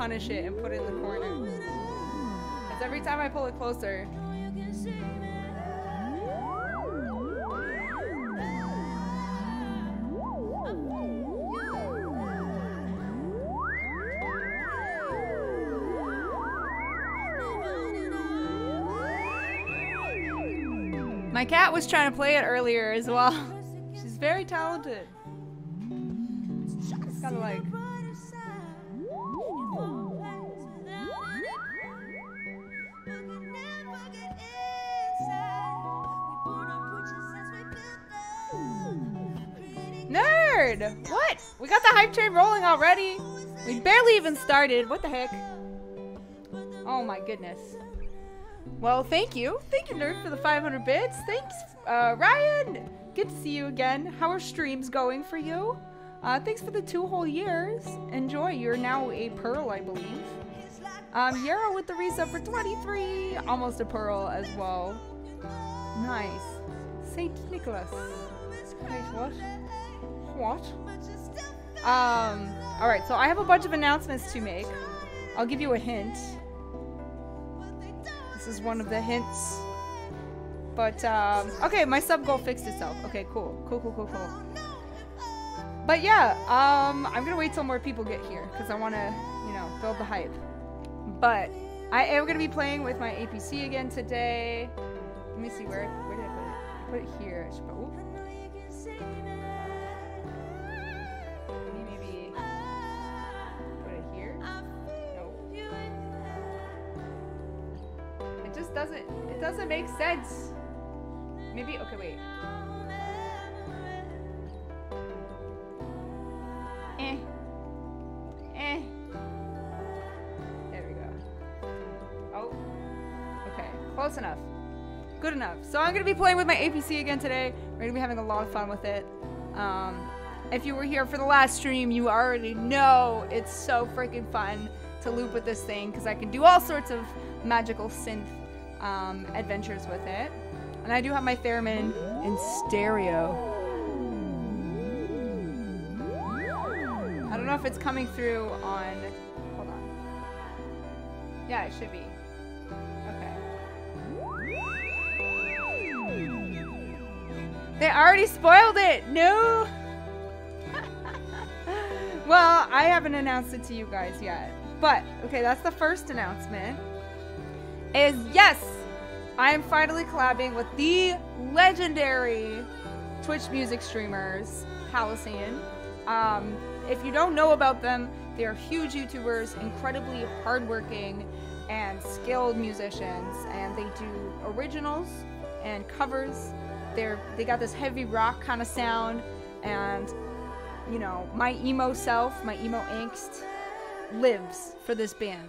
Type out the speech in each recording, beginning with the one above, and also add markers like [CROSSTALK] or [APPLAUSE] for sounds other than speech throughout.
punish it and put it in the corner. Because every time I pull it closer, my cat was trying to play it earlier as well. [LAUGHS] She's very talented. Kind of like. We got the hype train rolling already. We barely even started. What the heck? Oh my goodness. Well, thank you. Thank you, Nerd, for the 500 bits. Thanks, uh, Ryan. Good to see you again. How are streams going for you? Uh, thanks for the two whole years. Enjoy. You're now a Pearl, I believe. Um, with the resub for 23. Almost a Pearl as well. Nice. Saint Nicholas. Wait, what? What? Um. All right. So I have a bunch of announcements to make. I'll give you a hint. This is one of the hints. But um, okay, my sub goal fixed itself. Okay, cool, cool, cool, cool, cool. But yeah, um, I'm gonna wait till more people get here because I want to, you know, build the hype. But I am gonna be playing with my APC again today. Let me see where where did I put it? I put it here. I should put. It just doesn't. It doesn't make sense. Maybe. Okay, wait. Eh. Eh. There we go. Oh. Okay. Close enough. Good enough. So I'm gonna be playing with my APC again today. We're gonna be having a lot of fun with it. Um, if you were here for the last stream, you already know it's so freaking fun to loop with this thing because I can do all sorts of magical synth um, adventures with it. And I do have my theremin in stereo. I don't know if it's coming through on. Hold on. Yeah, it should be. Okay. They already spoiled it! No! [LAUGHS] well, I haven't announced it to you guys yet. But, okay, that's the first announcement. Is yes! I am finally collabing with the legendary Twitch music streamers, Halcyon. Um, if you don't know about them, they are huge YouTubers, incredibly hardworking and skilled musicians, and they do originals and covers. They're they got this heavy rock kind of sound, and you know my emo self, my emo angst, lives for this band.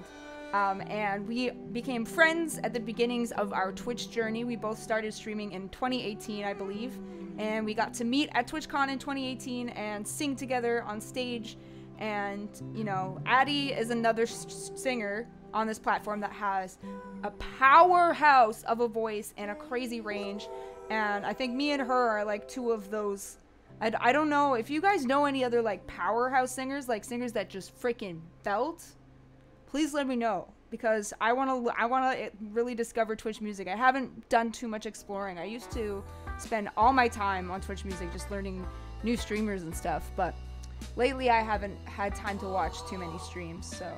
Um, and we became friends at the beginnings of our Twitch journey. We both started streaming in 2018, I believe, and we got to meet at TwitchCon in 2018 and sing together on stage. And you know, Addie is another singer on this platform that has a powerhouse of a voice and a crazy range. And I think me and her are like two of those. I, I don't know if you guys know any other like powerhouse singers, like singers that just freaking belt please let me know because I want to I want to really discover Twitch music. I haven't done too much exploring. I used to spend all my time on Twitch music just learning new streamers and stuff, but lately I haven't had time to watch too many streams, so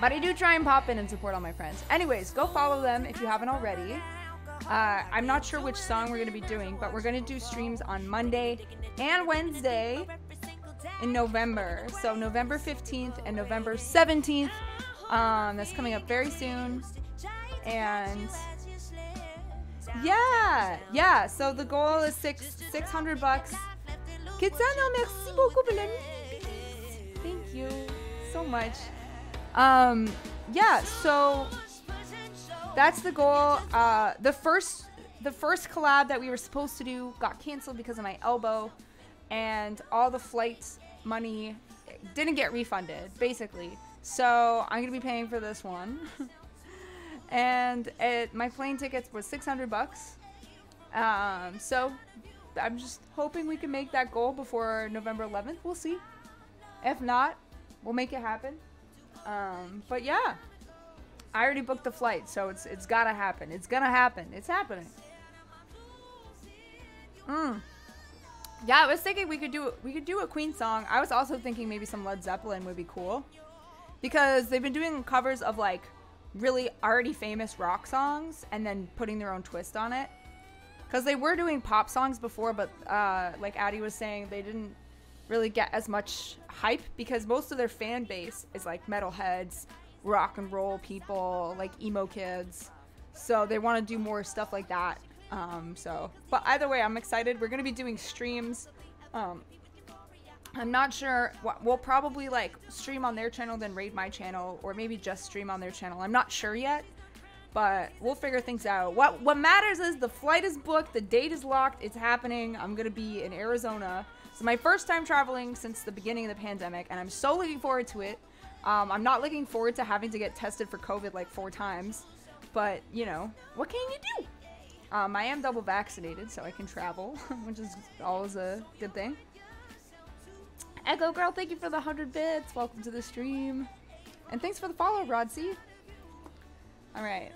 but I do try and pop in and support all my friends. Anyways, go follow them if you haven't already. Uh, I'm not sure which song we're going to be doing, but we're going to do streams on Monday and Wednesday in November. So November 15th and November 17th. Um, that's coming up very soon. And yeah, yeah. So the goal is six 600 bucks. Kitsano, merci beaucoup Thank you so much. Um, yeah. So that's the goal. Uh, the first the first collab that we were supposed to do got canceled because of my elbow, and all the flight money didn't get refunded, basically. So I'm gonna be paying for this one, [LAUGHS] and it, my plane tickets was 600 bucks. Um, so I'm just hoping we can make that goal before November 11th. We'll see. If not, we'll make it happen. Um, but yeah, I already booked the flight, so it's it's gotta happen. It's gonna happen. It's happening. Mm. Yeah, I was thinking we could do we could do a Queen song. I was also thinking maybe some Led Zeppelin would be cool, because they've been doing covers of like really already famous rock songs and then putting their own twist on it. Because they were doing pop songs before, but uh, like Addie was saying, they didn't really get as much hype because most of their fan base is like metalheads, rock and roll people, like emo kids. So they want to do more stuff like that. Um, so, but either way, I'm excited. We're gonna be doing streams. Um, I'm not sure. We'll probably like stream on their channel, then raid my channel, or maybe just stream on their channel. I'm not sure yet, but we'll figure things out. What What matters is the flight is booked, the date is locked, it's happening. I'm gonna be in Arizona. It's my first time traveling since the beginning of the pandemic, and I'm so looking forward to it. Um, I'm not looking forward to having to get tested for COVID like four times, but you know, what can you do? Um, I am double vaccinated, so I can travel, [LAUGHS] which is always a good thing. Echo Girl, thank you for the 100 bits. Welcome to the stream. And thanks for the follow, Rod C. Alright.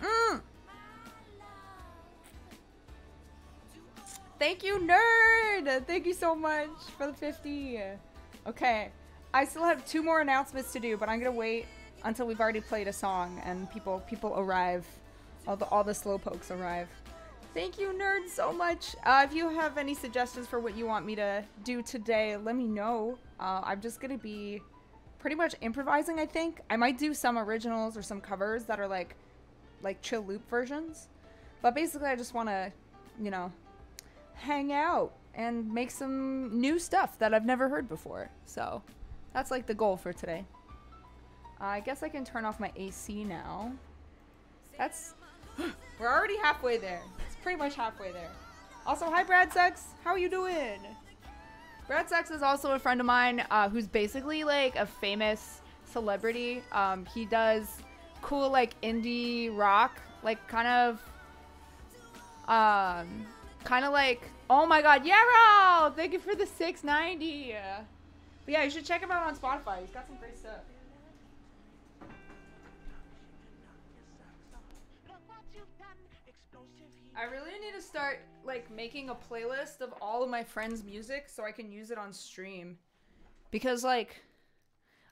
Mm. Thank you, nerd! Thank you so much for the 50. Okay. I still have two more announcements to do, but I'm gonna wait until we've already played a song and people people arrive. All the all the slow pokes arrive. Thank you, nerd, so much. Uh, if you have any suggestions for what you want me to do today, let me know. Uh, I'm just gonna be pretty much improvising. I think I might do some originals or some covers that are like like chill loop versions. But basically, I just want to, you know, hang out and make some new stuff that I've never heard before. So that's like the goal for today. I guess I can turn off my AC now. That's. [GASPS] We're already halfway there. It's pretty much halfway there. Also, hi Brad Sex. How are you doing? Brad Sex is also a friend of mine uh, who's basically like a famous celebrity. Um, he does cool like indie rock, like kind of, um, kind of like. Oh my God, Yarrow! Thank you for the 690. But yeah, you should check him out on Spotify. He's got some great stuff. I really need to start like making a playlist of all of my friends' music so I can use it on stream. Because like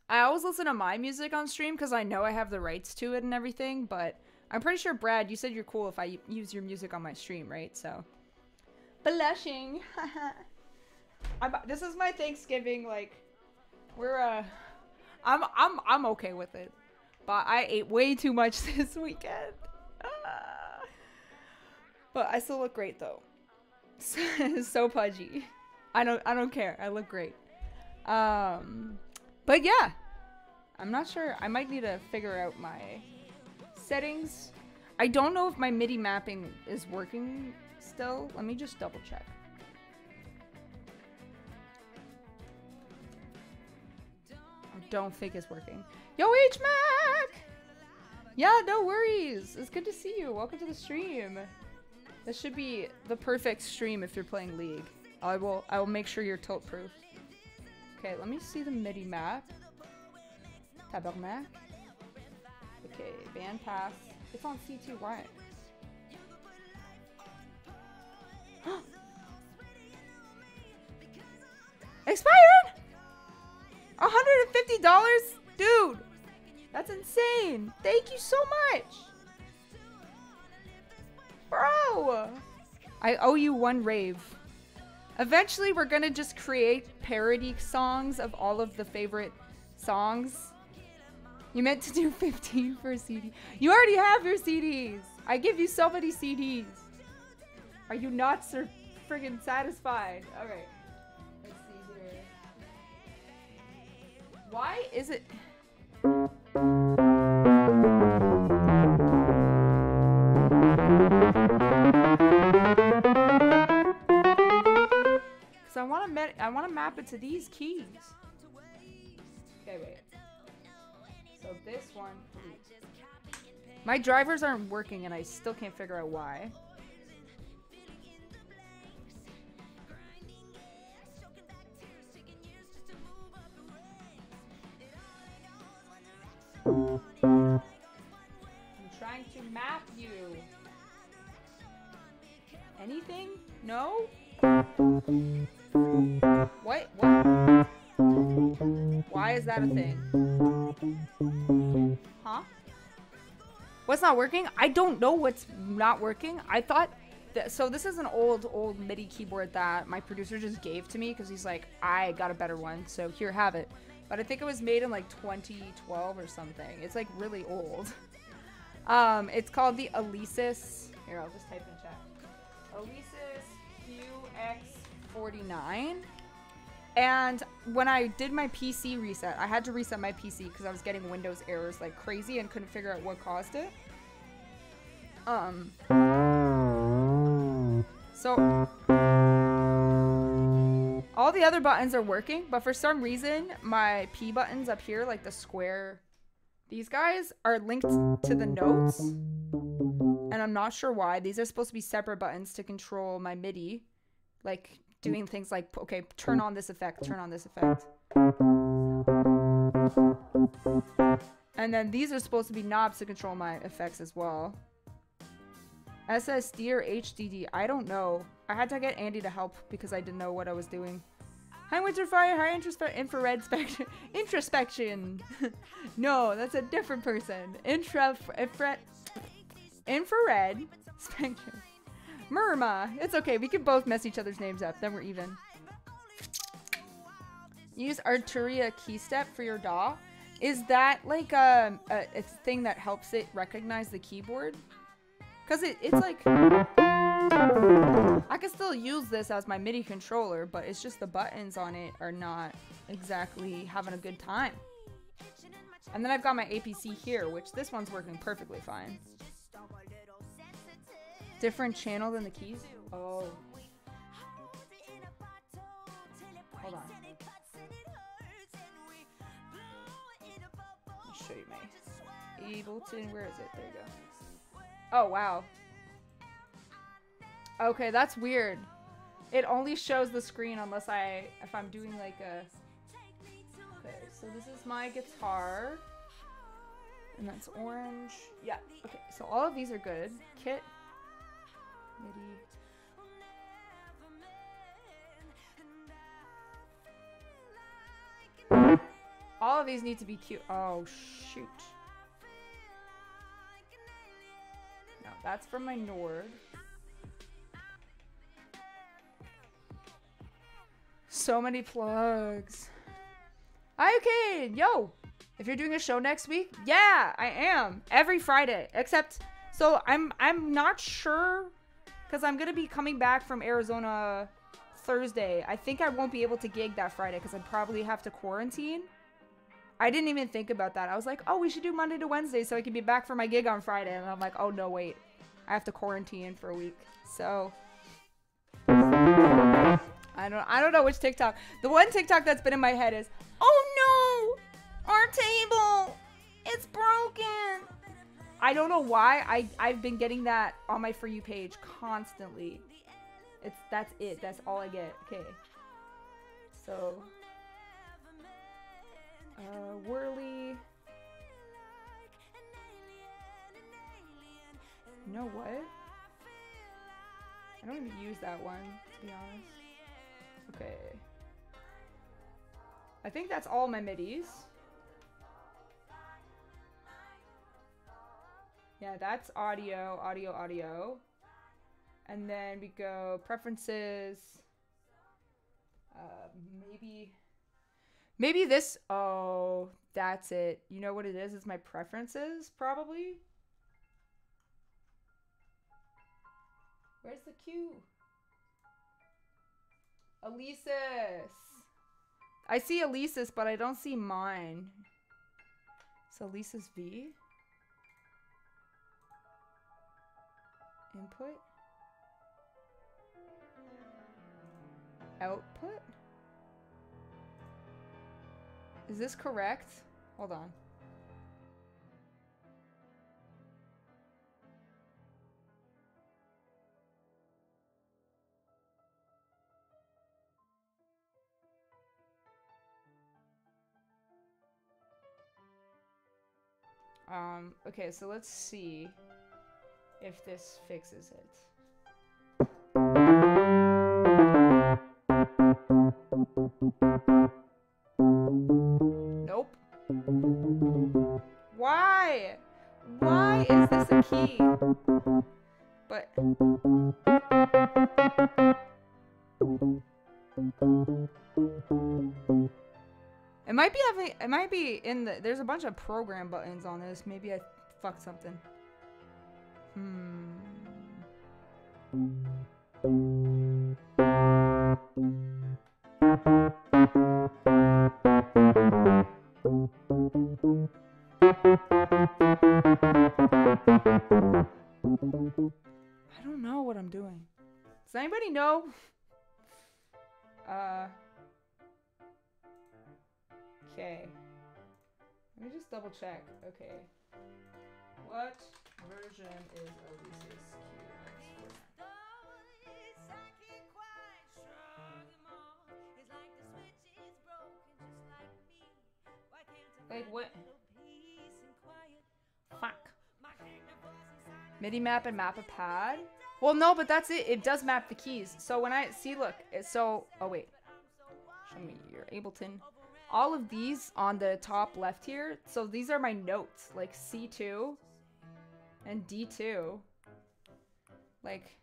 I always listen to my music on stream because I know I have the rights to it and everything, but I'm pretty sure Brad, you said you're cool if I use your music on my stream, right? So blushing. [LAUGHS] This is my Thanksgiving like we're uh I'm I'm I'm okay with it. But I ate way too much [LAUGHS] this weekend. But I still look great though. [LAUGHS] so pudgy. I don't I don't care. I look great. Um but yeah. I'm not sure. I might need to figure out my settings. I don't know if my MIDI mapping is working still. Let me just double check. I don't think it's working. Yo, H Mac! Yeah, no worries. It's good to see you. Welcome to the stream. This should be the perfect stream if you're playing League. I will I will make sure you're tilt proof. Okay, let me see the MIDI map. Tabernac. Okay, band pass. It's on C2. Why? [GASPS] Expired! $150? Dude! That's insane! Thank you so much! Bro! I owe you one rave. Eventually, we're gonna just create parody songs of all of the favorite songs. You meant to do [LAUGHS] 15 for a CD. You already have your CDs! I give you so many CDs. Are you not so friggin' satisfied? Alright. Let's see here. Why is it... Want to these keys. Okay, wait. So this one. Hmm. My drivers aren't working, and I still can't figure out why. I'm trying to map you. Anything? No? What? What? Why is that a thing? Huh? What's not working? I don't know what's not working. I thought that, so this is an old, old MIDI keyboard that my producer just gave to me because he's like, I got a better one, so here, have it. But I think it was made in like 2012 or something. It's like really old. Um, it's called the Alesis. Here, I'll just type in chat. Alesis QX49. And when I did my PC reset, I had to reset my PC because I was getting Windows errors like crazy and couldn't figure out what caused it. Um. So all the other buttons are working, but for some reason my P buttons up here, like the square, these guys are linked to the notes. and I'm not sure why. These are supposed to be separate buttons to control my MIDI, like doing things like okay, turn on this effect, turn on this effect. And then these are supposed to be knobs to control my effects as well. SSD or HDD, I don't know. I had to get Andy to help because I didn't know what I was doing. High Winterfire, high introspe- infrared spectrum, [LAUGHS] introspection. [LAUGHS] no, that's a different person. Intra, infra, infrared spectrum. Murma. It's okay. We can both mess each other's names up. Then we're even. Use Arturia KeyStep for your DAW. Is that like a, a, a thing that helps it recognize the keyboard? Because it, it's like. I can still use this as my MIDI controller, but it's just the buttons on it are not exactly having a good time. And then I've got my APC here, which this one's working perfectly fine. Different channel than the keys? Oh. Hold on. Let me show you my Ableton. Where is it? There you go. Oh, wow. Okay, that's weird. It only shows the screen unless I, if I'm doing like a... Okay, so this is my guitar. And that's orange. Yeah, okay, so all of these are good. Kit, All of these need to be cute. Oh, shoot. No, that's from my Nord. So many plugs. Okay, yo. If you're doing a show next week, yeah, I am. Every Friday. Except so I'm I'm not sure cuz I'm going to be coming back from Arizona Thursday. I think I won't be able to gig that Friday cuz I'd probably have to quarantine. I didn't even think about that. I was like, "Oh, we should do Monday to Wednesday so I can be back for my gig on Friday." And I'm like, "Oh no, wait. I have to quarantine for a week." So I don't I don't know which TikTok. The one TikTok that's been in my head is, "Oh no! Our table! It's broken." I don't know why. I I've been getting that on my for you page constantly. It's that's it. That's all I get. Okay. So uh Whirly You know what? I don't even use that one, to be honest. Okay. I think that's all my midis. Yeah, that's audio, audio, audio. And then we go preferences. Uh, maybe, maybe this. Oh, that's it. You know what it is? It's my preferences, probably. Where's the cue? Alesis. I see Alesis, but I don't see mine. So Alesis V. Input. Output. Is this correct? Hold on. Um, okay, so let's see if this fixes it. Nope. Why? Why is this a key? But it might be having it might be in the there's a bunch of program buttons on this. Maybe I fucked something. Hmm. I don't know what I'm doing. Does anybody know? [LAUGHS] Uh. Okay. Let me just double check. Okay. What version version is Alesis Q. Like what? Fuck. MIDI map and map a pad? Well, no, but that's it. It does map the keys. So when I see, look, it's so. Oh wait, show me your Ableton. All of these on the top left here. So these are my notes, like C2 and D2. Like.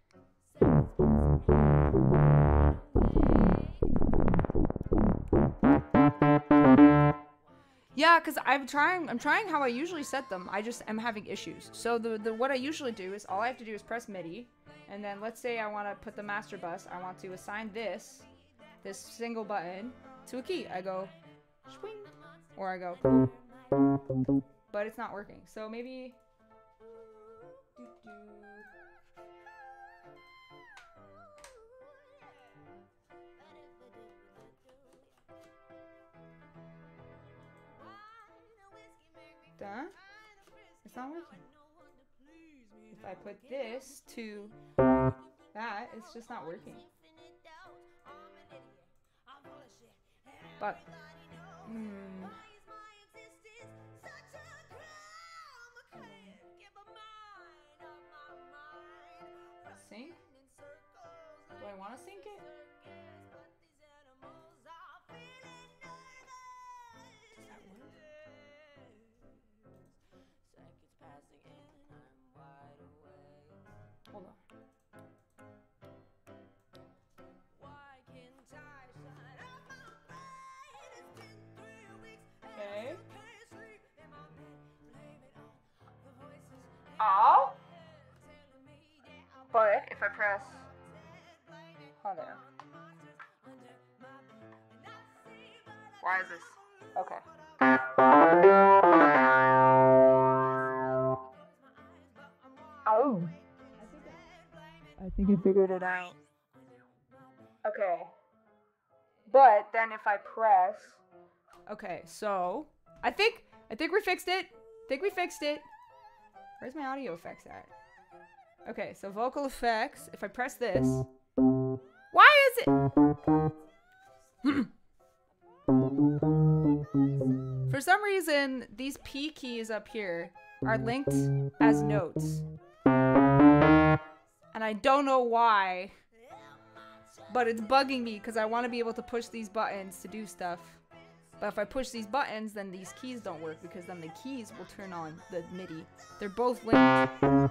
Yeah, cause I'm trying. I'm trying how I usually set them. I just am having issues. So the the what I usually do is all I have to do is press MIDI, and then let's say I want to put the master bus. I want to assign this, this single button to a key. I go, swing, or I go, but it's not working. So maybe. Doo-doo. Done. It's not working. If I put this to that, it's just not working. But, hmm. Sync? Do I want to sink it? Does that work? Hold on. Okay. Oh. But if I press, hold on. Why is this? Okay. Oh. I think I figured it out. Okay. But then if I press Okay, so I think I think we fixed it. I think we fixed it. Where's my audio effects at? Okay, so vocal effects. If I press this. Why is it [CLEARS THROAT] For some reason, these P keys up here are linked as notes. And I don't know why. But it's bugging me because I want to be able to push these buttons to do stuff. But if I push these buttons, then these keys don't work because then the keys will turn on the MIDI. They're both linked. And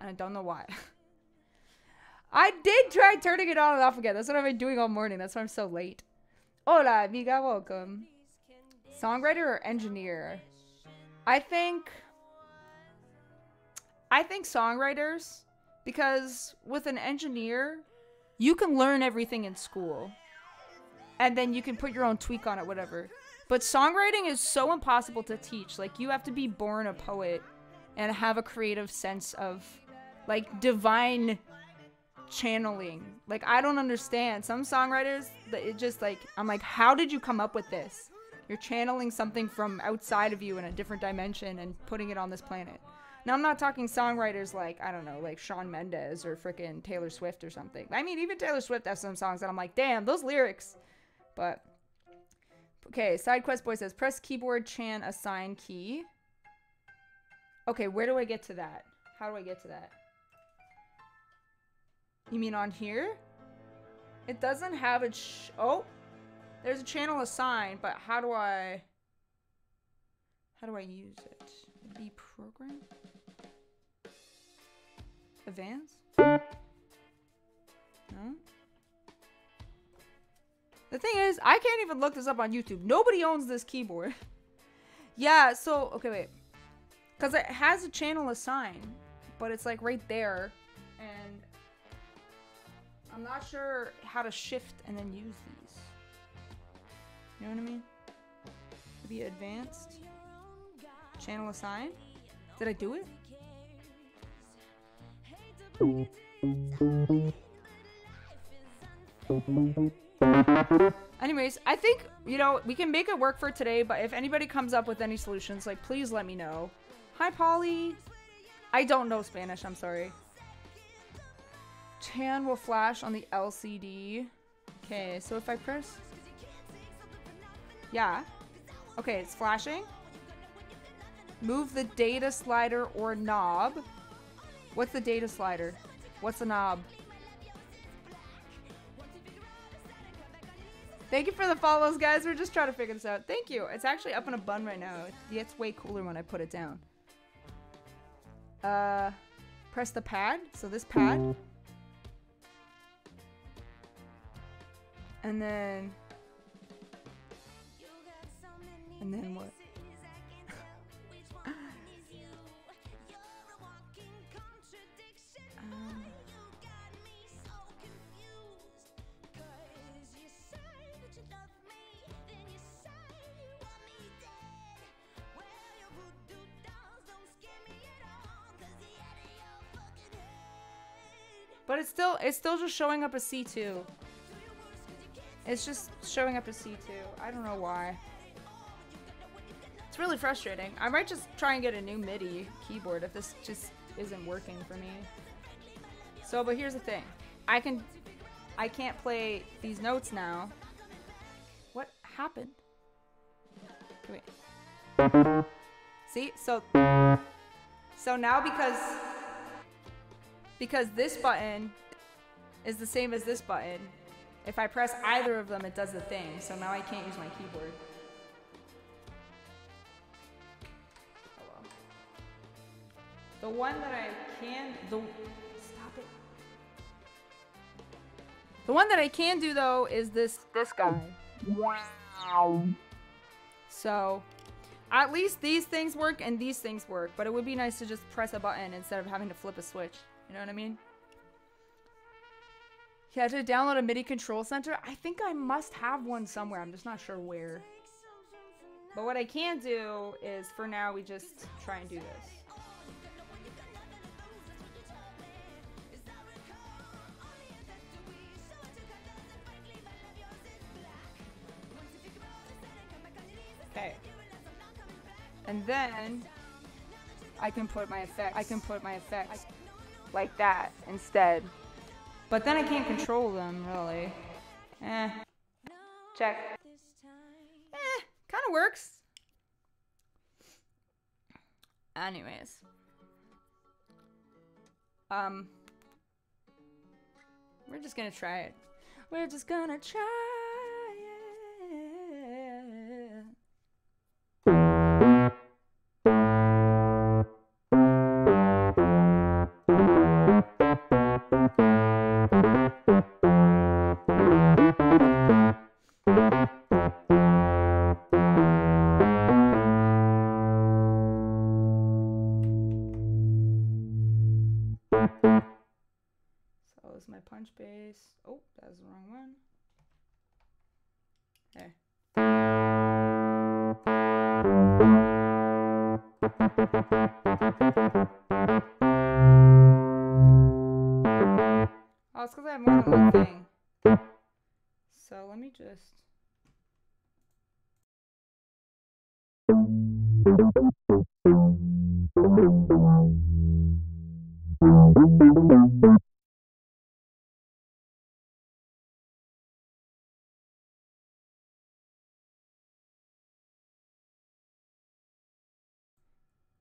I don't know why. [LAUGHS] I did try turning it on and off again. That's what I've been doing all morning. That's why I'm so late. Hola, amiga. Welcome. Songwriter or engineer? I think. I think songwriters, because with an engineer, you can learn everything in school, and then you can put your own tweak on it, whatever. But songwriting is so impossible to teach. Like you have to be born a poet and have a creative sense of like divine channeling. Like I don't understand. Some songwriters it just like I'm like how did you come up with this? You're channeling something from outside of you in a different dimension and putting it on this planet. Now I'm not talking songwriters like I don't know, like Shawn Mendes or frickin' Taylor Swift or something. I mean, even Taylor Swift has some songs that I'm like, damn, those lyrics. But okay, side quest boy says press keyboard chan assign key. Okay, where do I get to that? How do I get to that? You mean on here? It doesn't have a oh, there's a channel assign, but how do I? How do I use it? Be program? Advanced? No? The thing is, I can't even look this up on YouTube. Nobody owns this keyboard. [LAUGHS] yeah, so, okay, wait. Because it has a channel assigned, but it's like right there. And I'm not sure how to shift and then use these. You know what I mean? Maybe advanced. Channel assigned? Did I do it? Anyways, I think, you know, we can make it work for today, but if anybody comes up with any solutions, like, please let me know. Hi, Polly. I don't know Spanish, I'm sorry. Tan will flash on the LCD. Okay, so if I press... Yeah. Okay, it's flashing. Move the data slider or knob. What's the data slider? What's the knob? Thank you for the follows, guys. We're just trying to figure this out. Thank you. It's actually up in a bun right now. It gets way cooler when I put it down. Uh, press the pad. So this pad. And then... And then what? But it's still it's still just showing up as C2. It's just showing up as C2. I don't know why. It's really frustrating. I might just try and get a new MIDI keyboard if this just isn't working for me. So, but here's the thing. I can I can't play these notes now. What happened? Wait. See? So So now because because this button is the same as this button. If I press either of them, it does the thing. So now I can't use my keyboard. Oh well. The one that I can, the stop it. The one that I can do though is this this guy. Wow. So, at least these things work and these things work. But it would be nice to just press a button instead of having to flip a switch. You know what I mean? Yeah, to download a MIDI control center. I think I must have one somewhere. I'm just not sure where. But what I can do is, for now, we just try and do this. Okay. And then I can put my effects. I can put my effects like that instead. But then I can't control them really. Eh. Check. Eh, kind of works. Anyways. Um. We're just gonna try it. We're just gonna try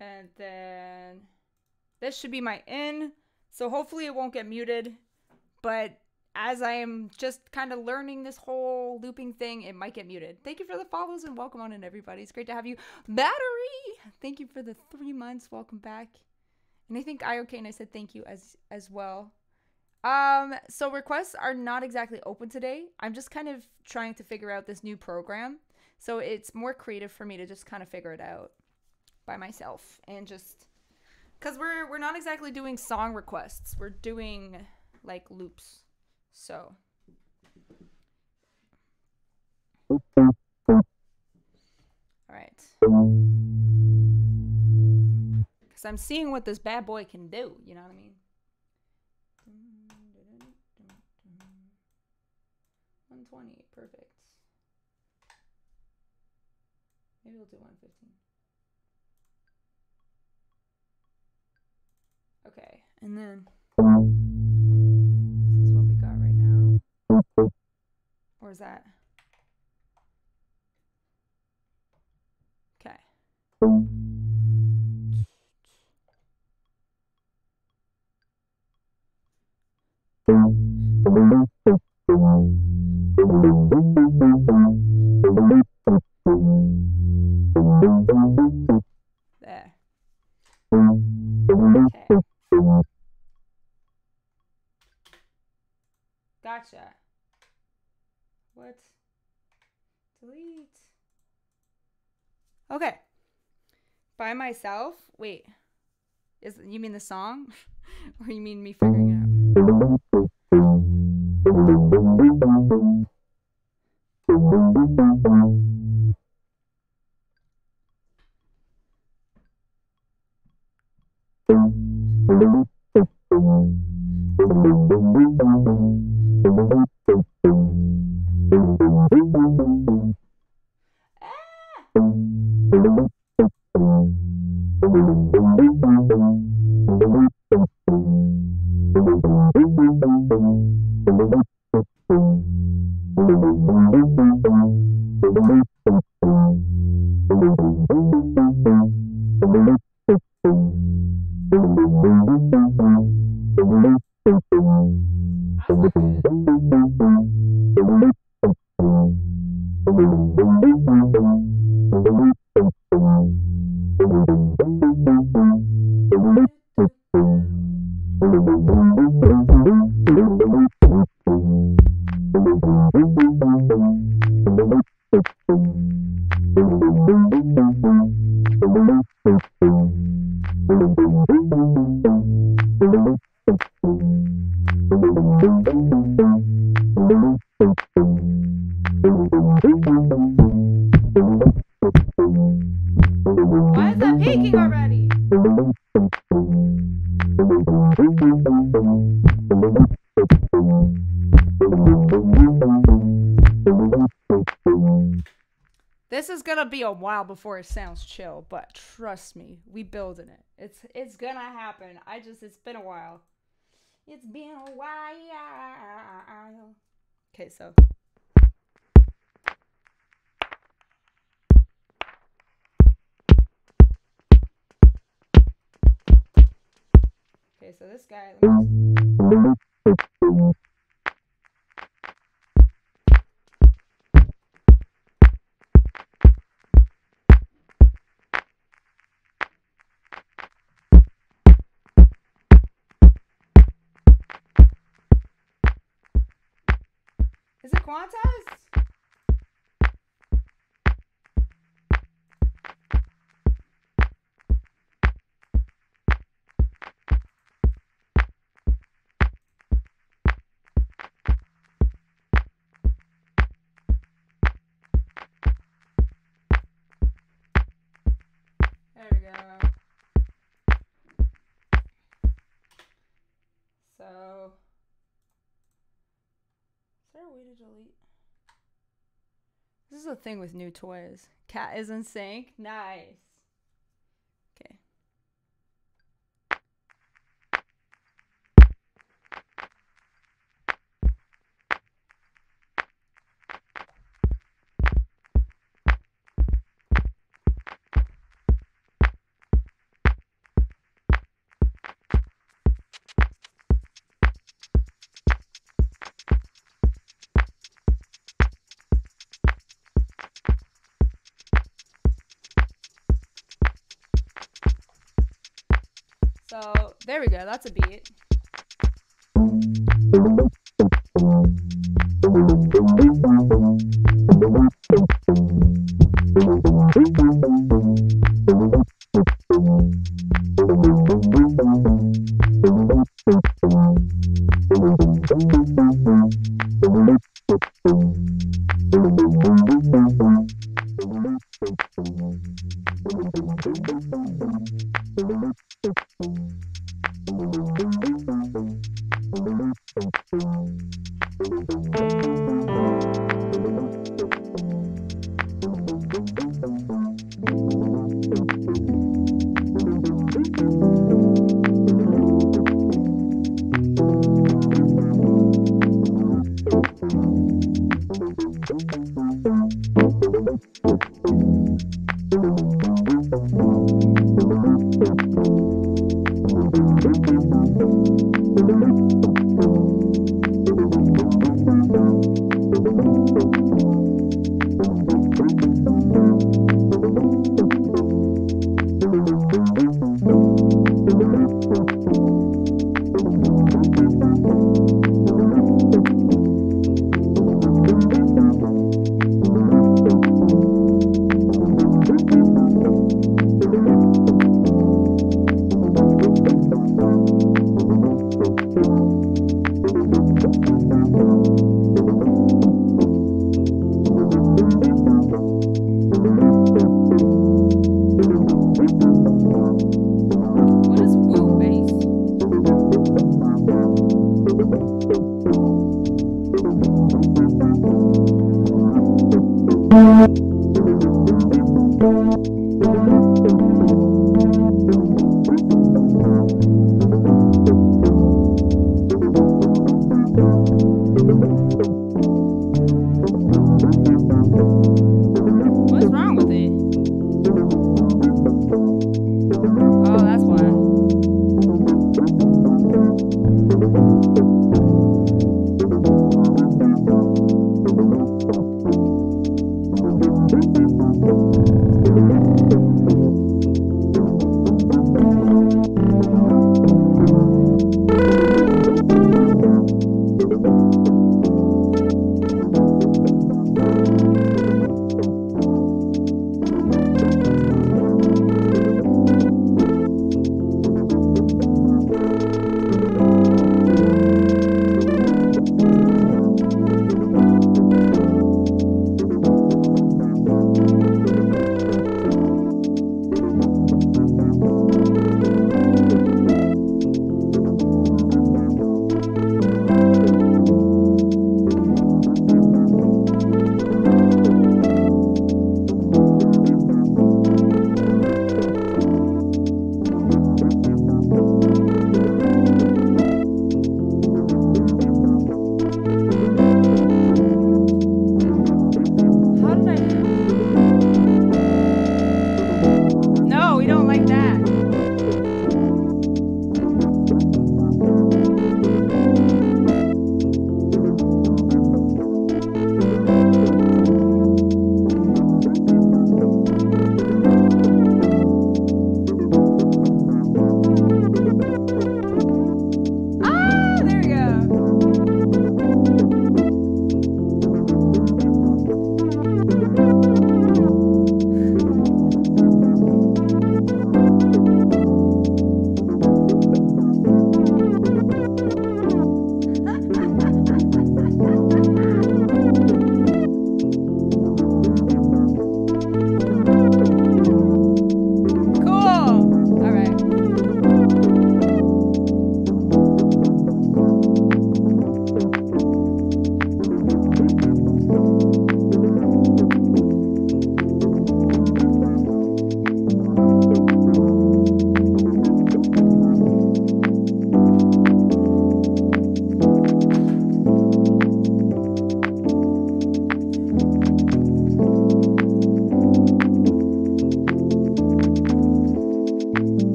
And then this should be my in. So hopefully it won't get muted. But as I am just kind of learning this whole looping thing, it might get muted. Thank you for the follows and welcome on in, everybody. It's great to have you. Battery! Thank you for the three months. Welcome back. And I think I okay and I said thank you as as well. Um, so requests are not exactly open today. I'm just kind of trying to figure out this new program. So it's more creative for me to just kind of figure it out by myself and just because we're we're not exactly doing song requests we're doing like loops so. All right. Because I'm seeing what this bad boy can do, you know what I mean? One twenty, perfect. Maybe we'll do one fifteen. Okay, and then Or is that? Okay. Gotcha. What? Delete. Okay. By myself? Wait. Is you mean the song? [LAUGHS] or you mean me figuring it out? Before it sounds chill, but trust me, we building it. It's it's gonna happen. I just it's been a while. It's been a while. Okay, so Okay, so this guy Is delete? This is a thing with new toys. Cat is in sync. Nice. There we go. That's a beat.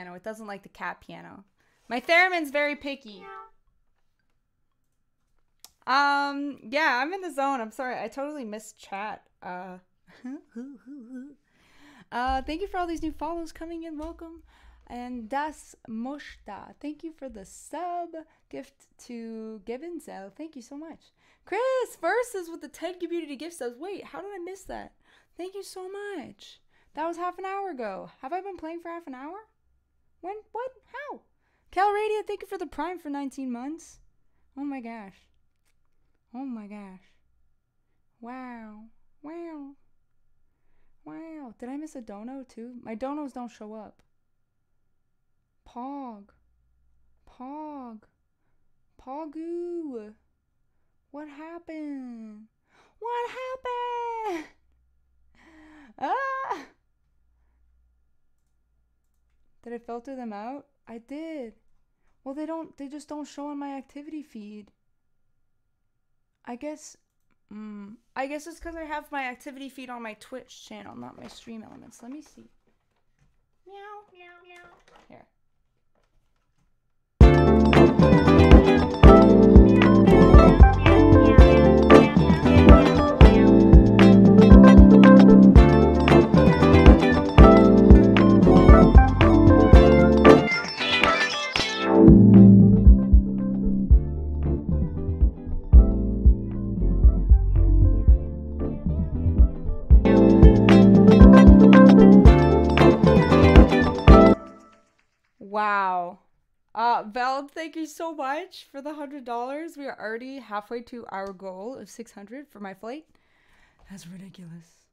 Piano. It doesn't like the cat piano. My theremin's very picky. Um, yeah, I'm in the zone. I'm sorry. I totally missed chat. Uh, [LAUGHS] uh, thank you for all these new follows coming in. Welcome. And Das Moshta, thank you for the sub gift to Gibbonzel. Thank you so much. Chris versus with the 10 community gift subs. Wait, how did I miss that? Thank you so much. That was half an hour ago. Have I been playing for half an hour? When? What? How? Cal Radio, thank you for the prime for 19 months. Oh my gosh. Oh my gosh. Wow. Wow. Wow. Did I miss a dono too? My donos don't show up. Pog. Pog. Pogu. What happened? What happened? [LAUGHS] Ah! Did I filter them out? I did. Well, they don't, they just don't show on my activity feed. I guess, mm, I guess it's because I have my activity feed on my Twitch channel, not my stream elements. Let me see. Meow, meow, meow. Wow. Uh, Veld, thank you so much for the hundred dollars. We are already halfway to our goal of six hundred for my flight. That's ridiculous.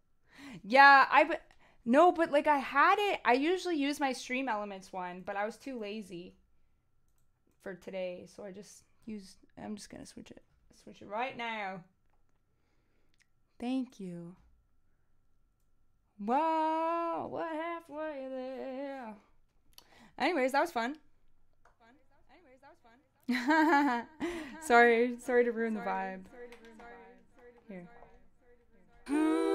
Yeah, I but no, but like I had it. I usually use my Stream Elements one, but I was too lazy for today, so I just used. I'm just gonna switch it. Switch it right now. Thank you. Wow, what halfway there? Anyways, that was fun. [LAUGHS] sorry, sorry to ruin the vibe. Here. Okay.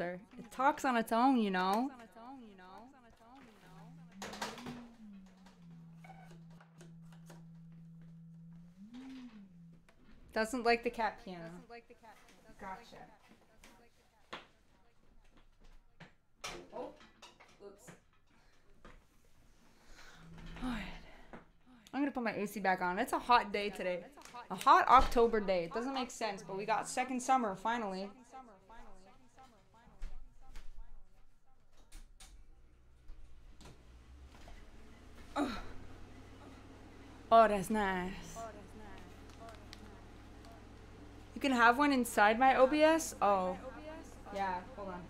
Monster. It talks on its own, you know. Doesn't like the cat piano. Gotcha. Oh. I'm gonna put my AC back on. It's a hot day today. A hot October day. It doesn't make sense, but we got second summer finally. That's nice. You can have one inside my OBS? Oh. Yeah, hold on.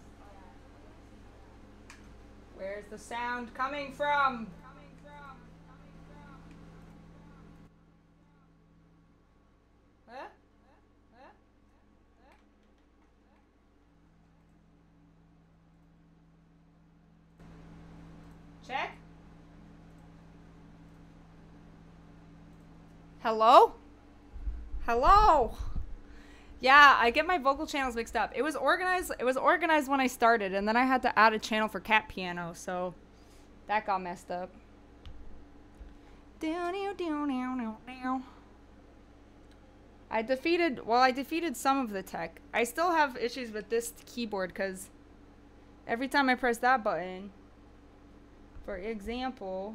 Where's the sound coming from? Huh? Check. Hello? Hello? Yeah, I get my vocal channels mixed up. It was organized. It was organized when I started, and then I had to add a channel for cat piano, so that got messed up. I defeated. Well, I defeated some of the tech. I still have issues with this keyboard because every time I press that button, for example,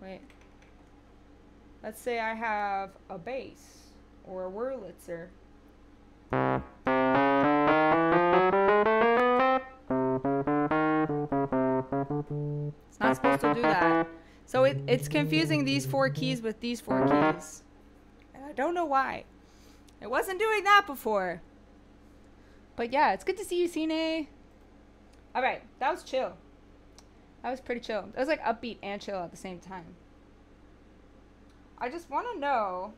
wait. Let's say I have a bass or a Wurlitzer. It's not supposed to do that. So it, it's confusing these four keys with these four keys. And I don't know why. It wasn't doing that before. But yeah, it's good to see you, Cine. Alright, that was chill. That was pretty chill. That was like upbeat and chill at the same time. I just want to know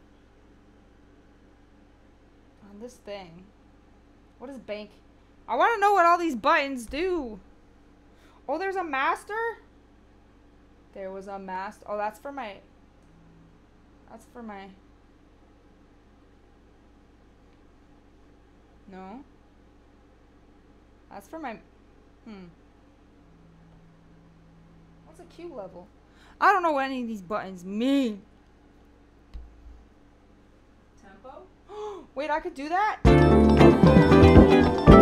on this thing. What is bank? I want to know what all these buttons do. Oh, there's a master? There was a master. Oh, that's for my... That's for my... No? That's for my... Hmm. What's a Q level? I don't know what any of these buttons mean. Wait, I could do that?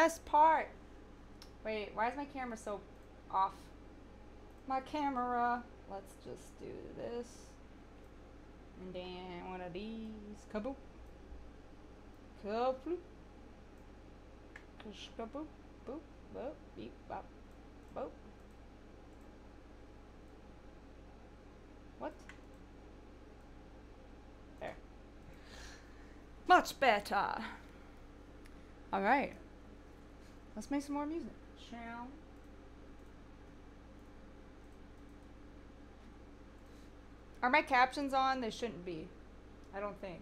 Best part. Wait, why is my camera so off? My camera. Let's just do this. And then one of these. Kaboom. Kaboom. Kaboom. Boop. Boop. Beep. Bop. Boop. What? There. Much better. All right. Let's make some more music. Shall? Are my captions on? They shouldn't be. I don't think.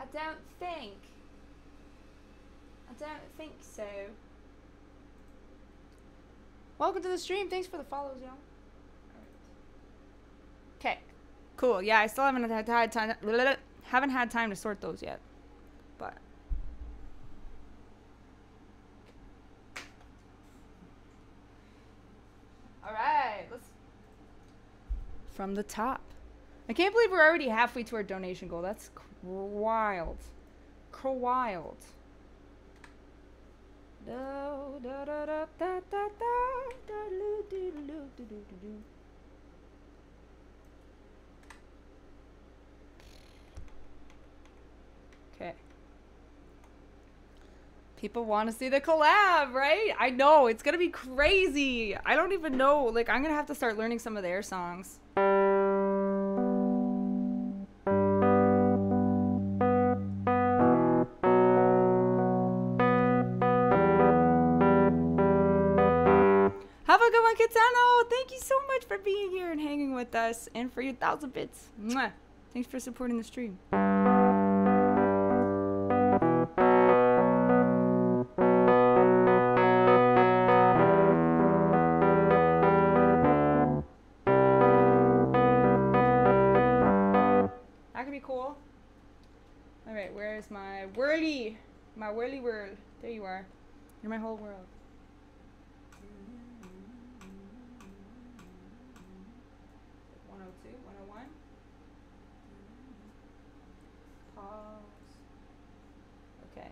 I don't think. I don't think so. Welcome to the stream. Thanks for the follows, y'all. Okay. Cool. Yeah, I still haven't had had time. Haven't had time to sort those yet, but. All right, let's. From the top. I can't believe we're already halfway to our donation goal. That's wild. Wild. Okay. People want to see the collab, right? I know it's gonna be crazy. I don't even know. Like, I'm gonna have to start learning some of their songs. For being here and hanging with us and for your thousand bits. Mwah. Thanks for supporting the stream. That could be cool. All right, where's my whirly? My whirly whirl. There you are. You're my whole world. One oh two, one oh one. Pause. Okay.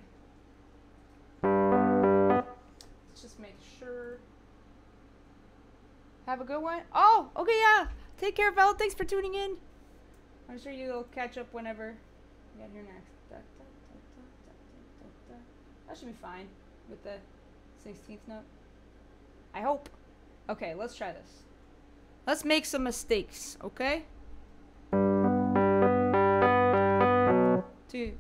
Let's just make sure. Have a good one. Oh, okay, yeah. Take care, Val. Thanks for tuning in. I'm sure you'll catch up whenever we get here next. That should be fine with the 16th note. I hope. Okay, let's try this. Let's make some mistakes, okay? Two.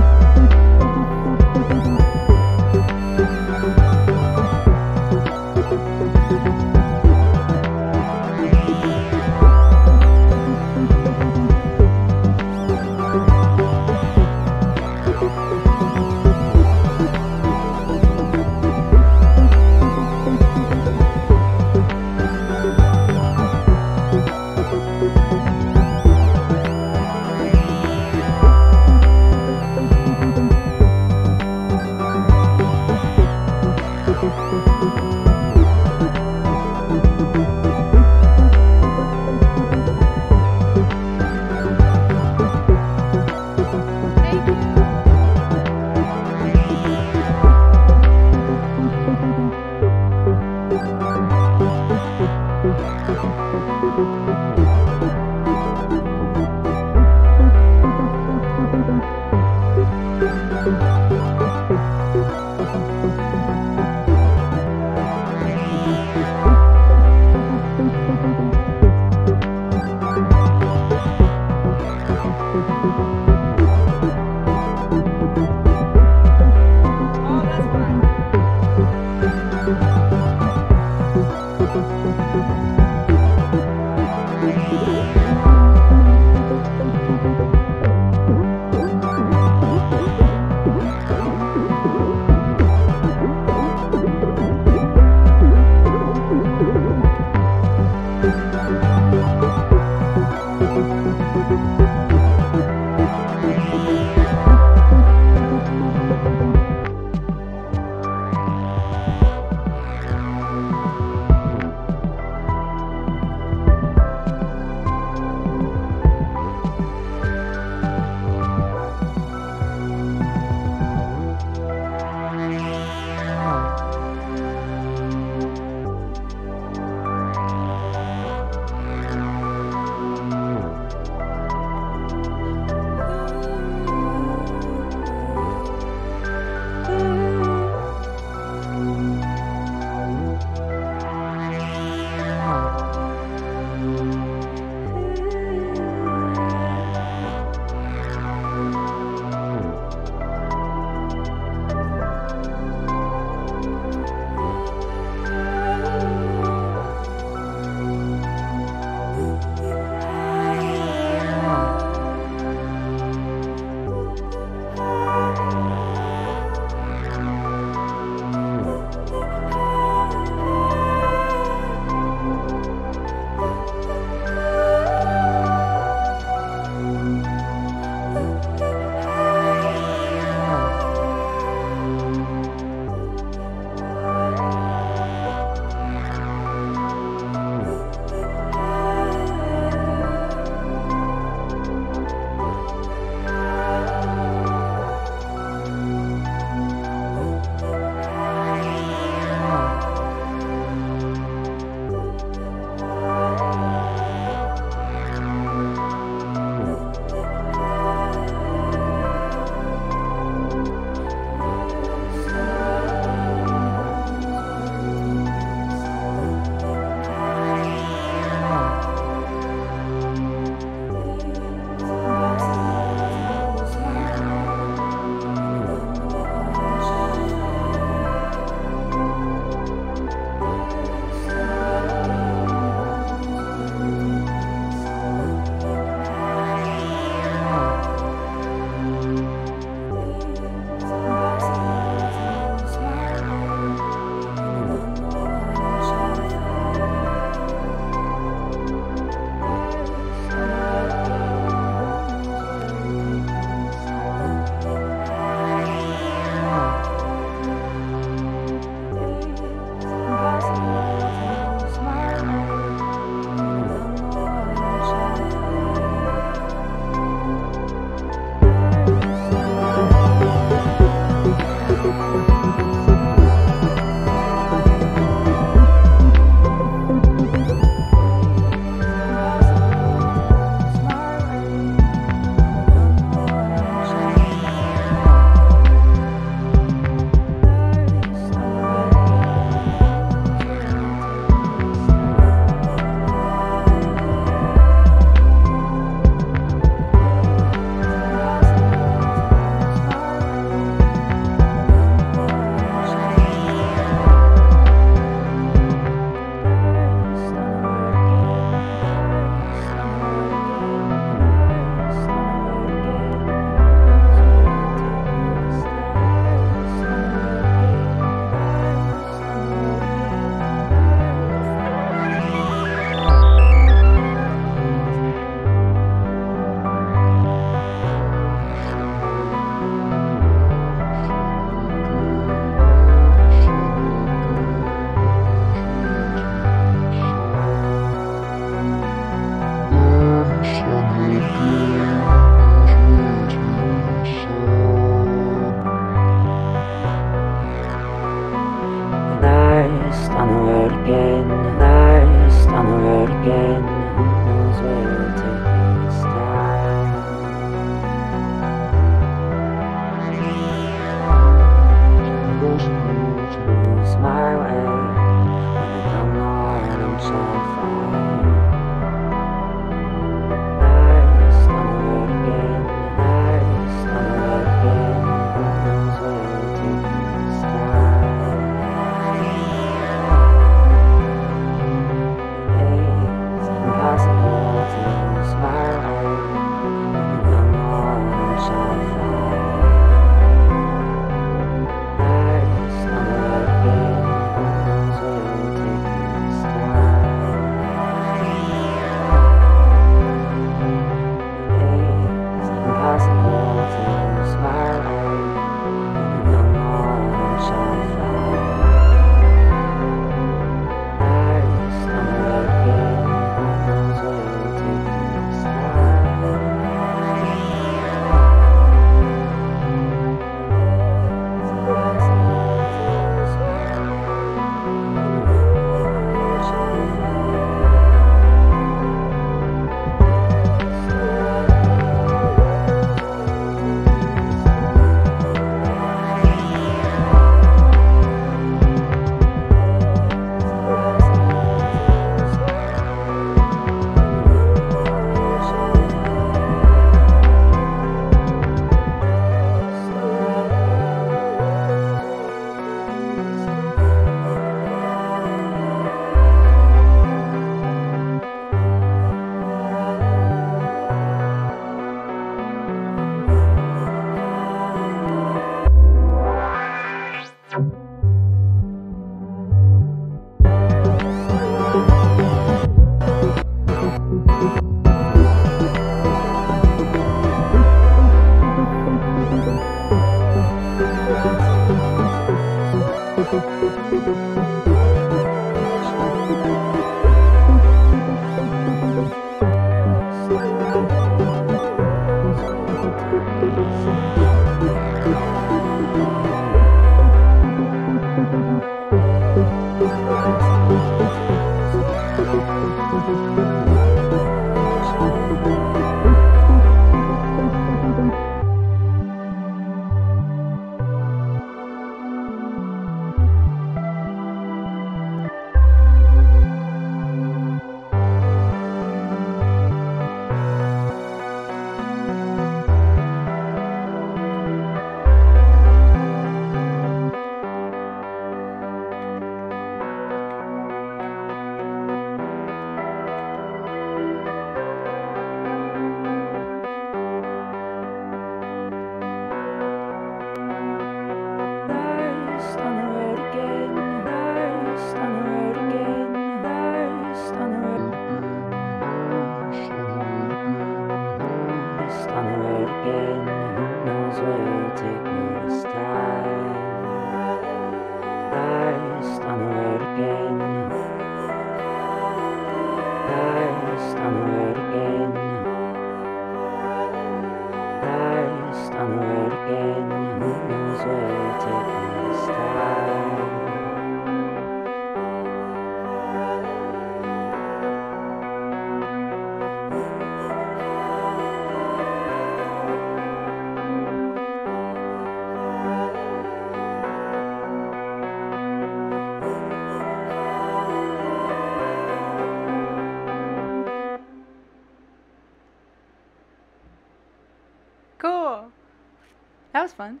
That was fun.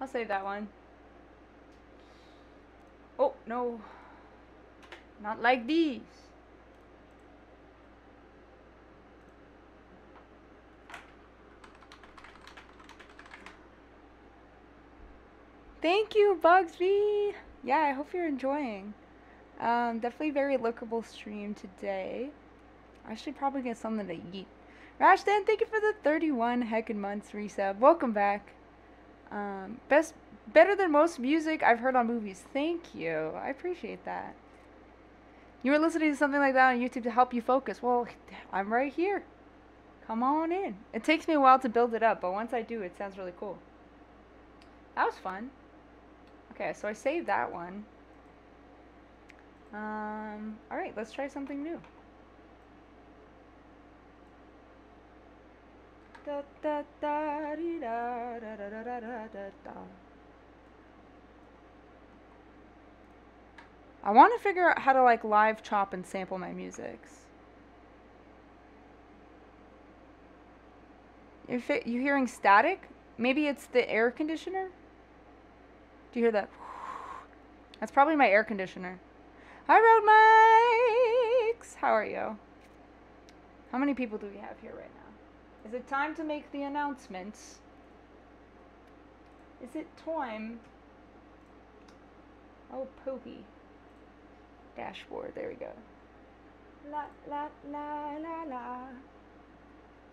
I'll save that one. Oh, no. Not like these. Thank you, Bugsby. Yeah, I hope you're enjoying. Um, definitely very lookable stream today. I should probably get something to eat. Rashdan, thank you for the 31 heckin' months resub. Welcome back. Um, best, better than most music I've heard on movies. Thank you. I appreciate that. You were listening to something like that on YouTube to help you focus. Well, I'm right here. Come on in. It takes me a while to build it up, but once I do, it sounds really cool. That was fun. Okay, so I saved that one. Um, all right, let's try something new. Da, da, da, da, da, da, da, da, da, da, da. I want to figure out how to like live chop and sample my musics. If it, you hearing static, maybe it's the air conditioner. Do you hear that? [SIGHS] That's probably my air conditioner. Hi, Rode Mics. How are you? How many people do we have here right now? Is it time to make the announcements? Is it time? Oh, Poopy. Dashboard. There we go. La la la la la.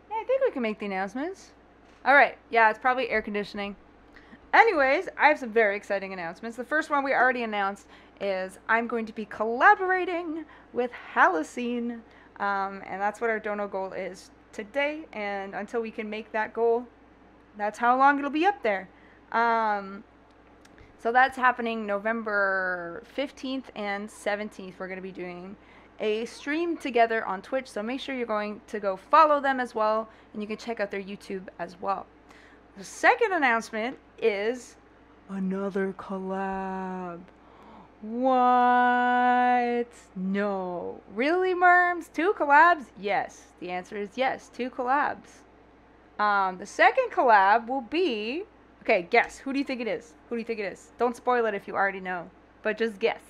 Yeah, I think we can make the announcements. All right. Yeah, it's probably air conditioning. Anyways, I have some very exciting announcements. The first one we already announced is I'm going to be collaborating with Halocene, um, and that's what our dono goal is today. And until we can make that goal, that's how long it'll be up there. Um, so that's happening November 15th and 17th. We're going to be doing a stream together on Twitch, so make sure you're going to go follow them as well, and you can check out their YouTube as well. The second announcement is another collab. What? No. Really, Merms? Two collabs? Yes. The answer is yes. Two collabs. Um, the second collab will be. Okay, guess. Who do you think it is? Who do you think it is? Don't spoil it if you already know, but just guess.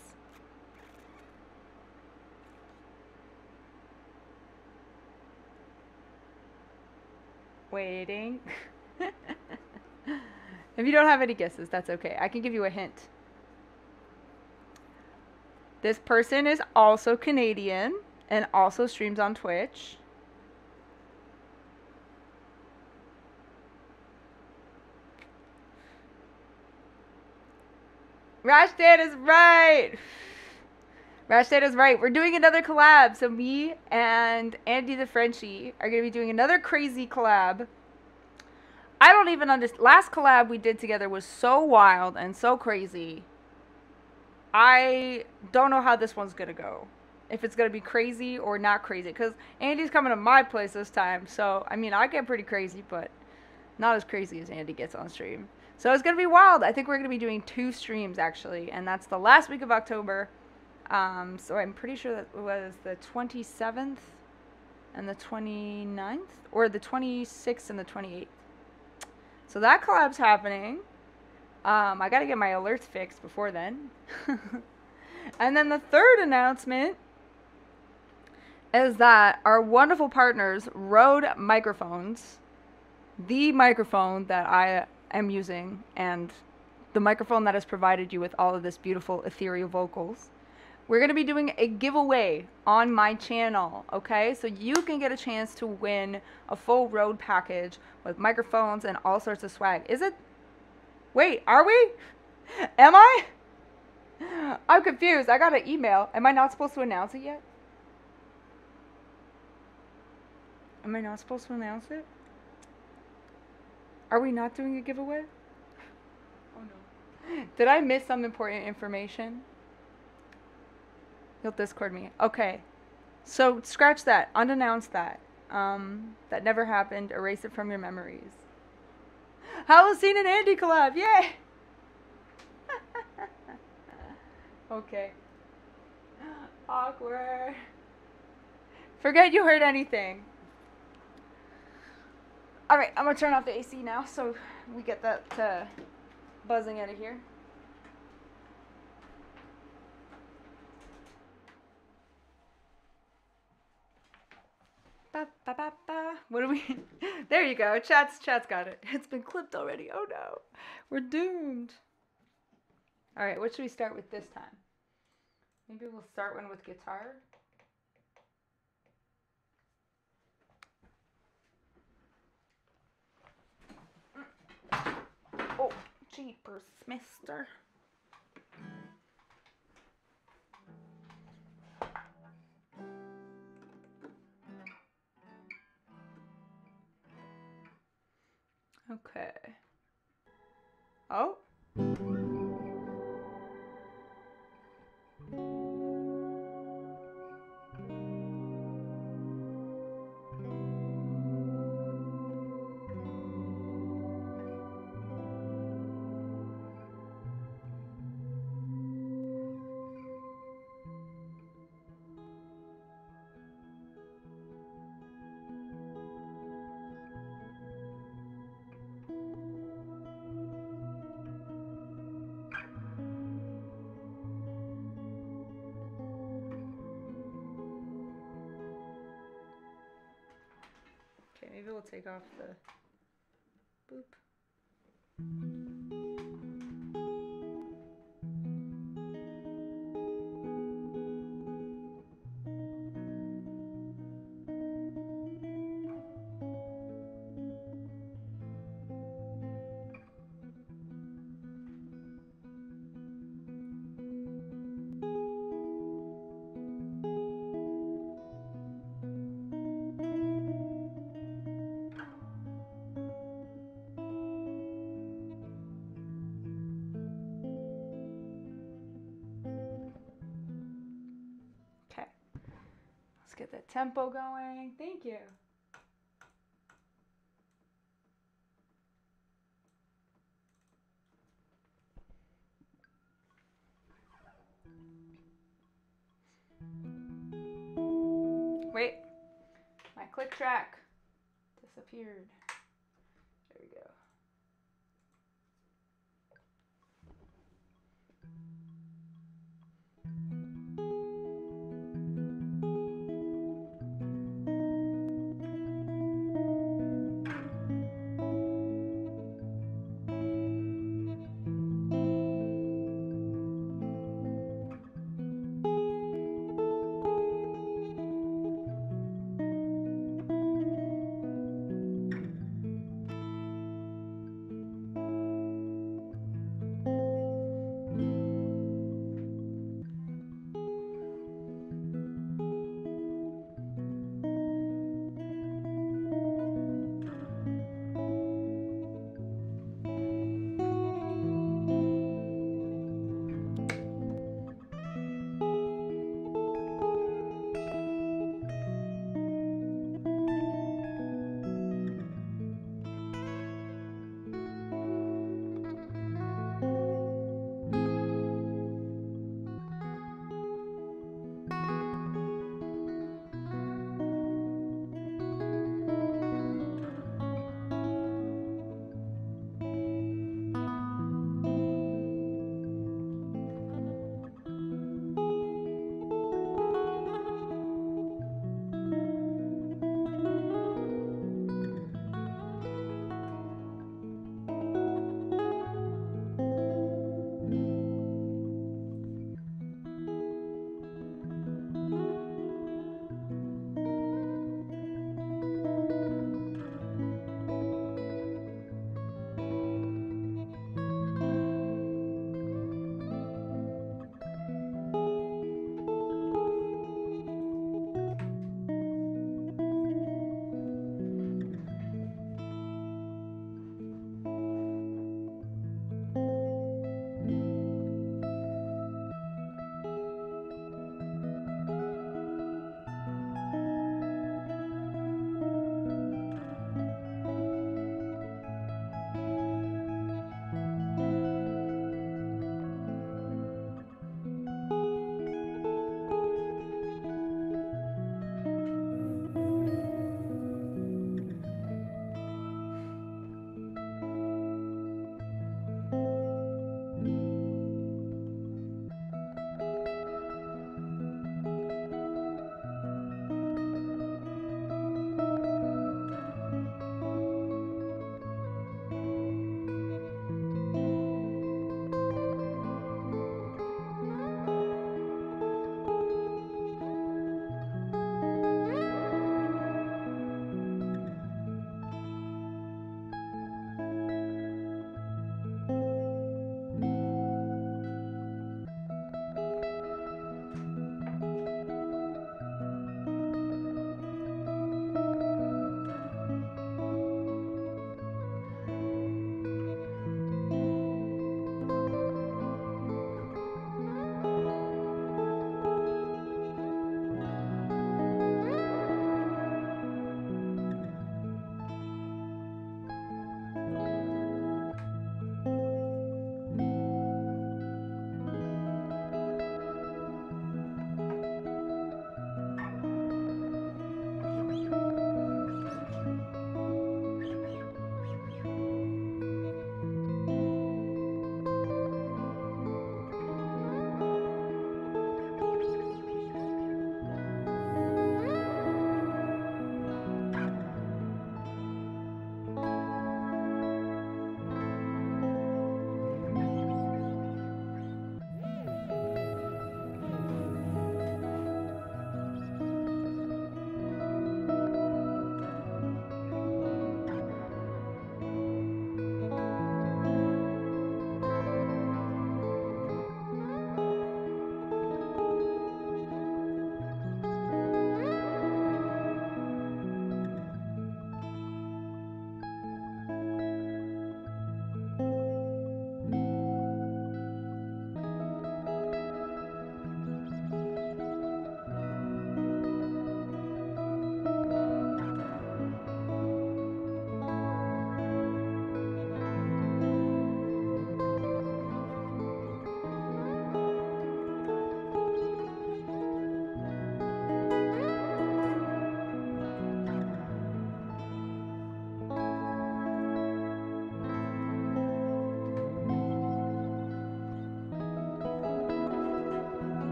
Waiting. [LAUGHS] if you don't have any guesses, that's okay. I can give you a hint. This person is also Canadian and also streams on Twitch. Rashdad is right. Rashdad is right. We're doing another collab. So me and Andy the Frenchie are gonna be doing another crazy collab. I don't even understand. Last collab we did together was so wild and so crazy. I don't know how this one's gonna go. If it's gonna be crazy or not crazy, because Andy's coming to my place this time. So I mean, I get pretty crazy, but not as crazy as Andy gets on stream. So it's gonna be wild. I think we're gonna be doing two streams actually, and that's the last week of October. Um, so I'm pretty sure that was the 27th and the 29th, or the 26th and the 28th. So that collab's happening. Um, I gotta get my alerts fixed before then. [LAUGHS] and then the third announcement is that our wonderful partners, Rode Microphones, the microphone that I am using, and the microphone that has provided you with all of this beautiful ethereal vocals. We're going to be doing a giveaway on my channel, okay? So you can get a chance to win a full Rode package with microphones and all sorts of swag. Is it? Wait, are we? Am I? I'm confused. I got an email. Am I not supposed to announce it yet? Am I not supposed to announce it? Are we not doing a giveaway? Oh no. Did I miss some important information? You'll Discord me. Okay. So scratch that. Unannounce that. Um, that never happened. Erase it from your memories. [LAUGHS] Halocene and Andy collab. Yay! [LAUGHS] okay. [GASPS] Awkward. Forget you heard anything. All right, I'm gonna turn off the AC now so we get that uh, buzzing out of here. Ba, ba, ba, ba. What do we? [LAUGHS] there you go. Chat's chat's got it. It's been clipped already. Oh no, we're doomed. All right, what should we start with this time? Maybe we'll start one with guitar. Oh, jeepers, mister. Okay. Oh. We'll take off the tempo going.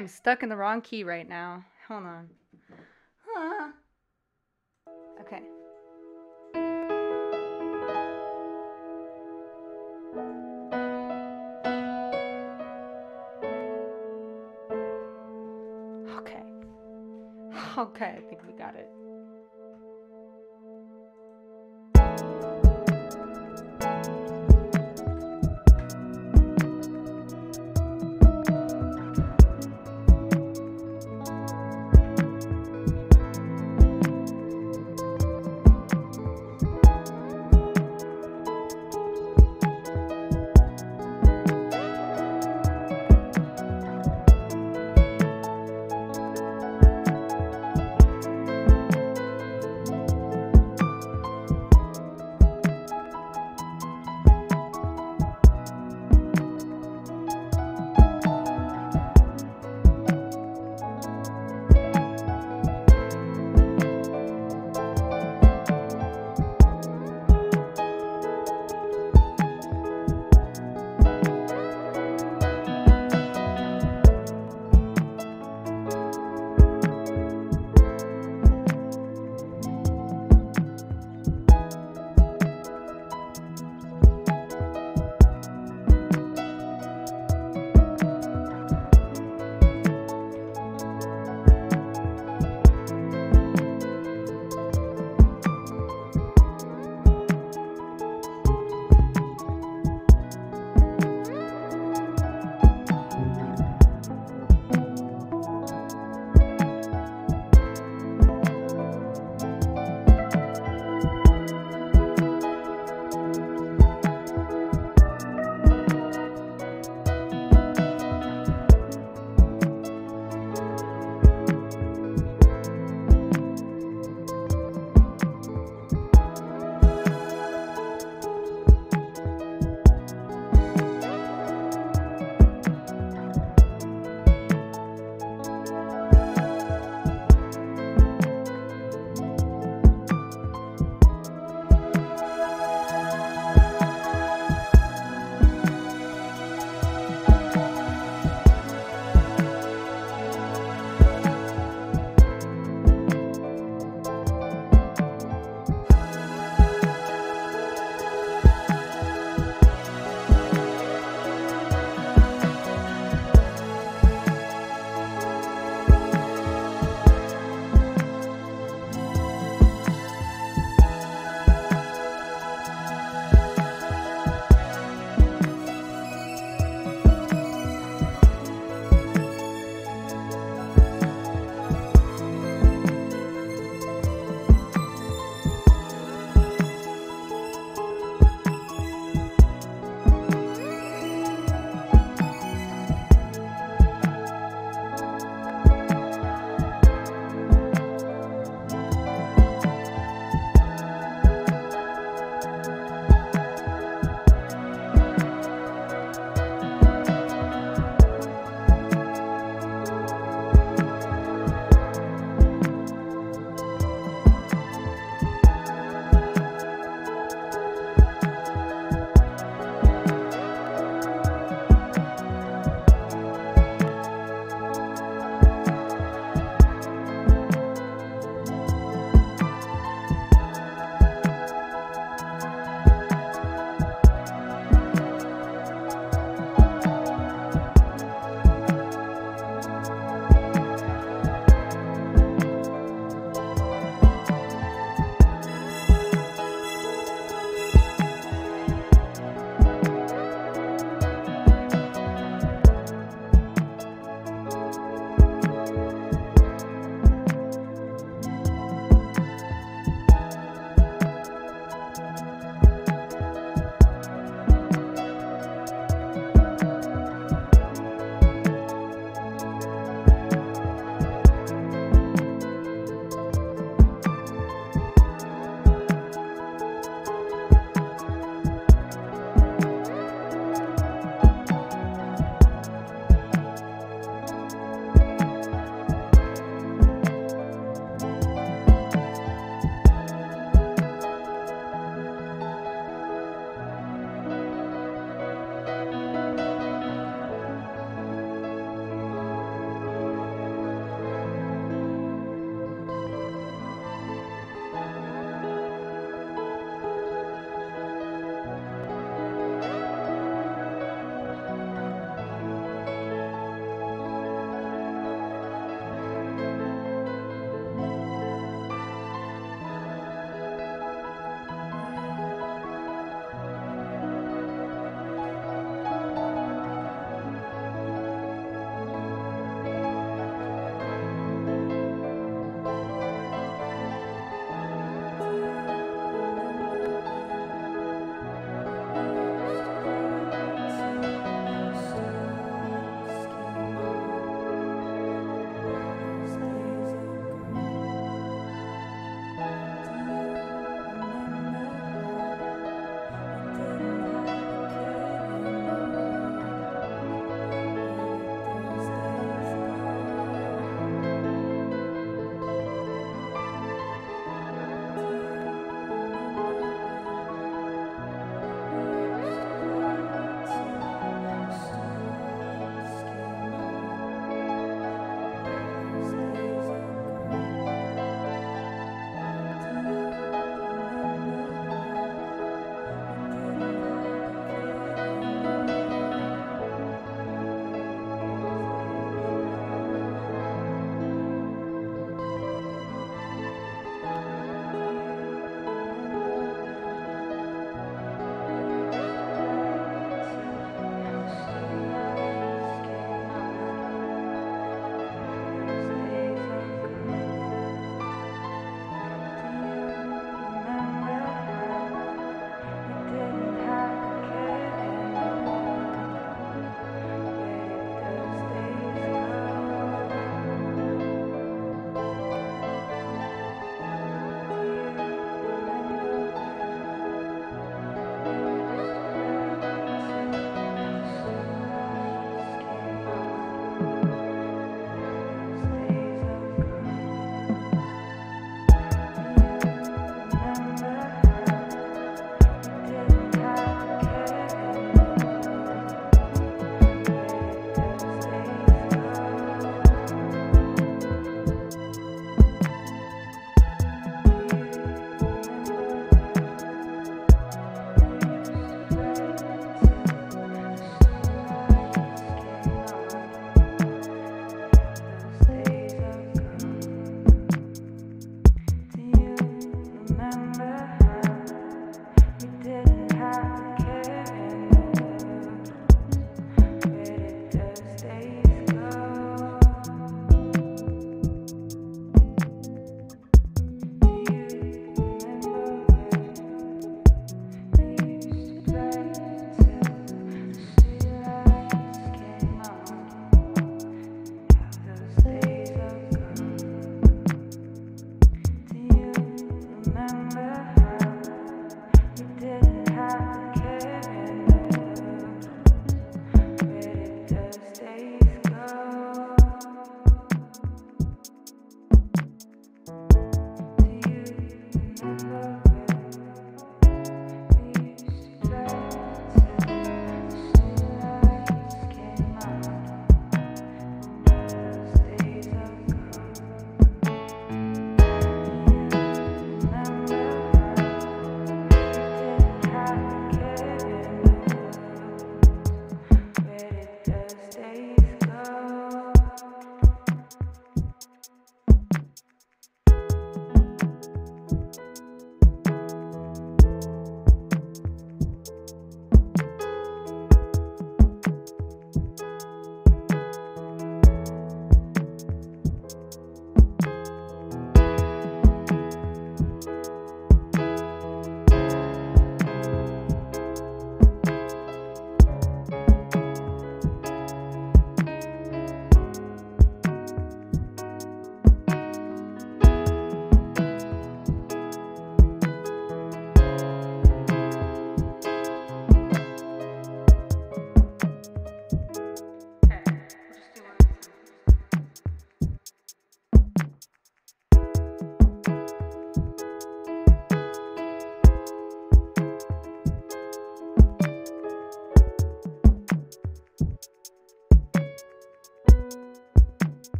I am stuck in the wrong key right now. Hold on. Huh. Okay. Okay. [LAUGHS] Okay, I think we got it.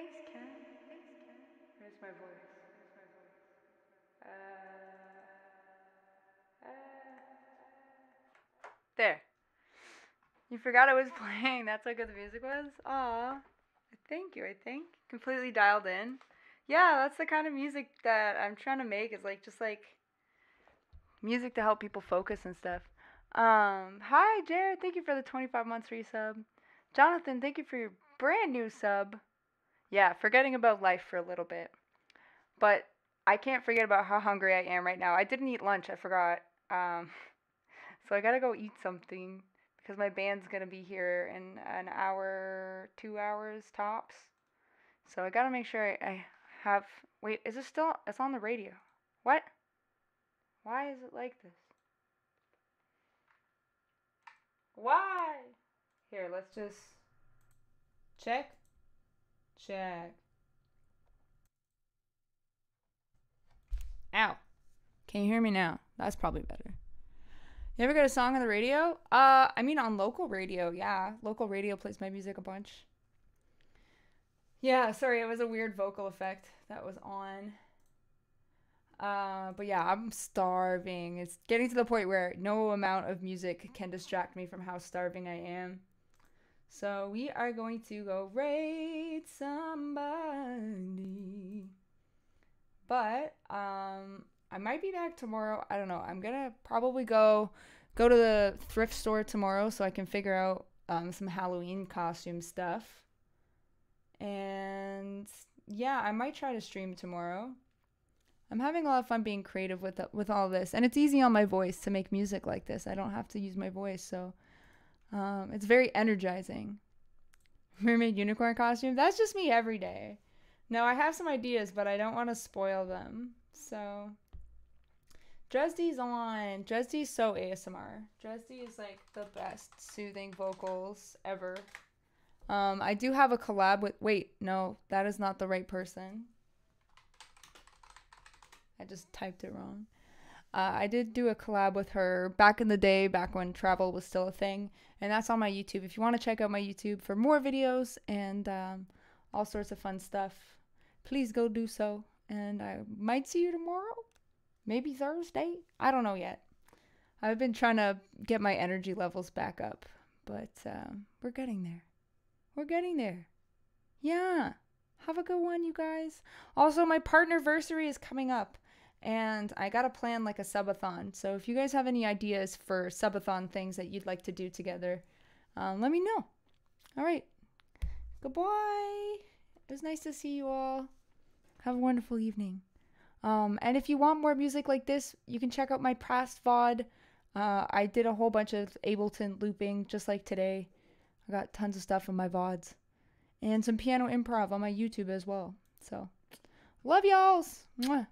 Thanks, Ken. Thanks, Ken. Where's my voice? Where's my voice? Uh, uh, there. You forgot I was [LAUGHS] playing. That's how good the music was? Aw. Thank you, I think. Completely dialed in. Yeah, that's the kind of music that I'm trying to make is like just like music to help people focus and stuff. Um, hi Jared, thank you for the 25 months resub. Jonathan, thank you for your brand new sub. Yeah, forgetting about life for a little bit. But I can't forget about how hungry I am right now. I didn't eat lunch, I forgot. Um, [LAUGHS] so I gotta go eat something because my band's gonna be here in an hour, two hours tops. So I gotta make sure I, I have. Wait, is it still? It's on the radio. What? Why is it like this? Why? Here, let's just check. Check. Ow. Can you hear me now? That's probably better. You ever get a song on the radio? Uh, I mean on local radio, yeah. Local radio plays my music a bunch. Yeah, sorry, it was a weird vocal effect that was on. Uh, but yeah, I'm starving. It's getting to the point where no amount of music can distract me from how starving I am. So we are going to go raid somebody. But um I might be back tomorrow. I don't know. I'm to probably go go to the thrift store tomorrow so I can figure out um, some Halloween costume stuff. And yeah, I might try to stream tomorrow. I'm having a lot of fun being creative with with all this, and it's easy on my voice to make music like this. I don't have to use my voice, so um, it's very energizing. Mermaid unicorn costume. That's just me every day. No, I have some ideas, but I don't want to spoil them. So Dresdy's on. Dresdy's so ASMR. Dresdy is like the best soothing vocals ever. Um, I do have a collab with. Wait, no, that is not the right person. I just typed it wrong. Uh, I did do a collab with her back in the day, back when travel was still a thing, and that's on my YouTube. If you want to check out my YouTube for more videos and um, all sorts of fun stuff, please go do so. And I might see you tomorrow, maybe Thursday. I don't know yet. I've been trying to get my energy levels back up, but um, we're getting there. We're getting there. Yeah. Have a good one, you guys. Also, my partnerversary is coming up and I got to plan like a subathon. So if you guys have any ideas for subathon things that you'd like to do together, um, let me know. All right. Goodbye. It was nice to see you all. Have a wonderful evening. Um, and if you want more music like this, you can check out my past VOD. Uh, I did a whole bunch of Ableton looping just like today. I got tons of stuff in my VODs. And some piano improv on my YouTube as well. So, love y'alls. Mwah.